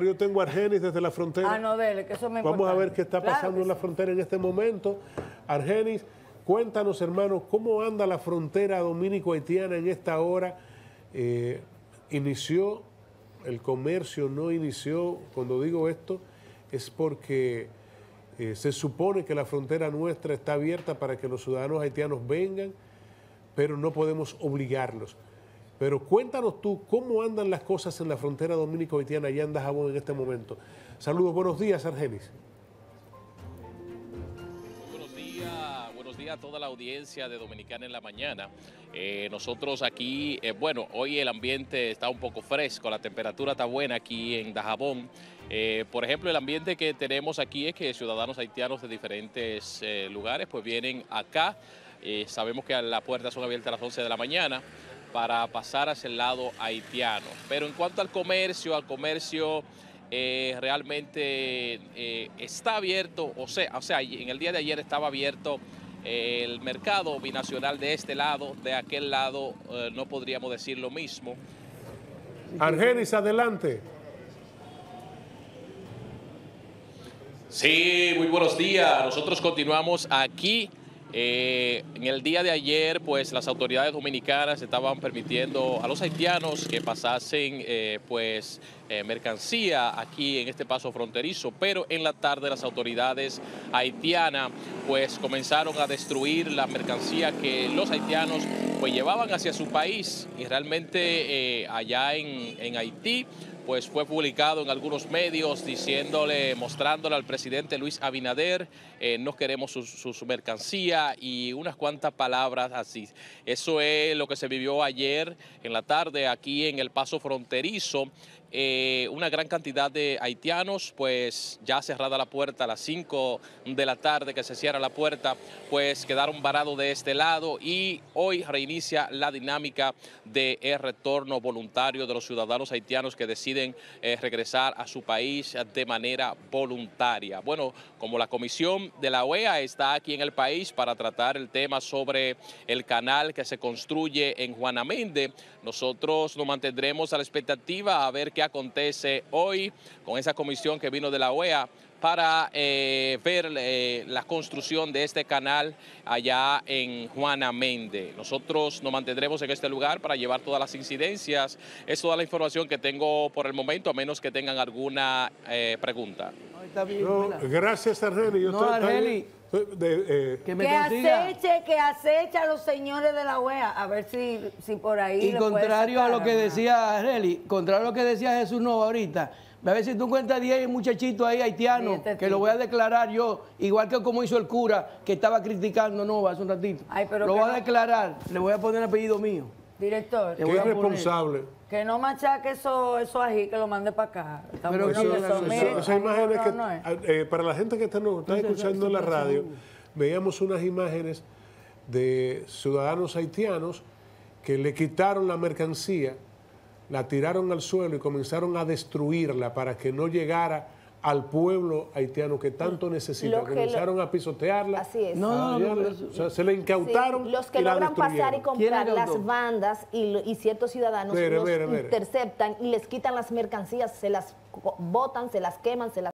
Yo tengo Argenis desde la frontera. Ah, no, dele, que eso me Vamos a ver qué está pasando en la sí. frontera en este momento. Argenis, cuéntanos, hermano, cómo anda la frontera dominico-haitiana en esta hora. Eh, inició el comercio, no inició. Cuando digo esto, es porque eh, se supone que la frontera nuestra está abierta para que los ciudadanos haitianos vengan, pero no podemos obligarlos. Pero cuéntanos tú cómo andan las cosas en la frontera dominico-haitiana allá en Dajabón en este momento. Saludos, buenos días, Argenis. Buenos días, buenos días a toda la audiencia de Dominicana en la mañana. Eh, nosotros aquí, eh, bueno, hoy el ambiente está un poco fresco, la temperatura está buena aquí en Dajabón. Eh, por ejemplo, el ambiente que tenemos aquí es que ciudadanos haitianos de diferentes lugares pues vienen acá. Sabemos que las puertas son abiertas a las 11 de la mañana para pasar hacia el lado haitiano. Pero en cuanto al comercio, al comercio eh, realmente eh, está abierto, o sea, o sea, en el día de ayer estaba abierto eh, el mercado binacional de este lado, de aquel lado eh, no podríamos decir lo mismo. Argenis, adelante. Sí, muy buenos días. Nosotros continuamos aquí. Eh, en el día de ayer, pues las autoridades dominicanas estaban permitiendo a los haitianos que pasasen, eh, pues, eh, mercancía aquí en este paso fronterizo, pero en la tarde las autoridades haitianas, pues, comenzaron a destruir la mercancía que los haitianos, pues, llevaban hacia su país. Y realmente allá en, en Haití pues fue publicado en algunos medios diciéndole, mostrándole al presidente Luis Abinader, eh, no queremos su, mercancía y unas cuantas palabras así. Eso es lo que se vivió ayer en la tarde aquí en el paso fronterizo. Eh, una gran cantidad de haitianos, pues ya cerrada la puerta a las 5 de la tarde que se cierra la puerta, pues quedaron varados de este lado y hoy reinicia la dinámica de el retorno voluntario de los ciudadanos haitianos que deciden eh, regresar a su país de manera voluntaria. Bueno, como la comisión de la OEA está aquí en el país para tratar el tema sobre el canal que se construye en Juanamende, nosotros nos mantendremos a la expectativa a ver qué acontece hoy con esa comisión que vino de la OEA para eh, ver eh, la construcción de este canal allá en Juana Mende. Nosotros nos mantendremos en este lugar para llevar todas las incidencias. Es toda la información que tengo por el momento, a menos que tengan alguna eh, pregunta. No, está bien, No, mira. gracias. Yo No, de- eh, que me Que aceche, que aceche a los señores de la OEA, a ver si, si por ahí. Y puede contrario a lo que decía Areli, contrario a lo que decía Jesús Nova ahorita, a ver si tú encuentras 10 muchachitos ahí haitianos, Sí, este que lo voy a declarar yo, igual que como hizo el cura, que estaba criticando Nova hace un ratito. Ay, pero lo voy a no- declarar, le voy a poner apellido mío. Director, qué irresponsable. que no machaque eso, eso ají, que lo mande para acá. Pero bueno eso- que eso- esas que, no es. eh, para la gente que está, nos está escuchando en la radio, veíamos unas imágenes de ciudadanos haitianos que le quitaron la mercancía, la tiraron al suelo y comenzaron a destruirla para que no llegara al pueblo haitiano que tanto necesita. Lo- Comenzaron a pisotearla. Así es. No, no, no, o sea, se le Sí, incautaron los que y la logran pasar y comprar ¿Quién las bandas y, lo- y ciertos ciudadanos Mire, los mire, mire. interceptan y les quitan las mercancías, se las botan, se las queman, se las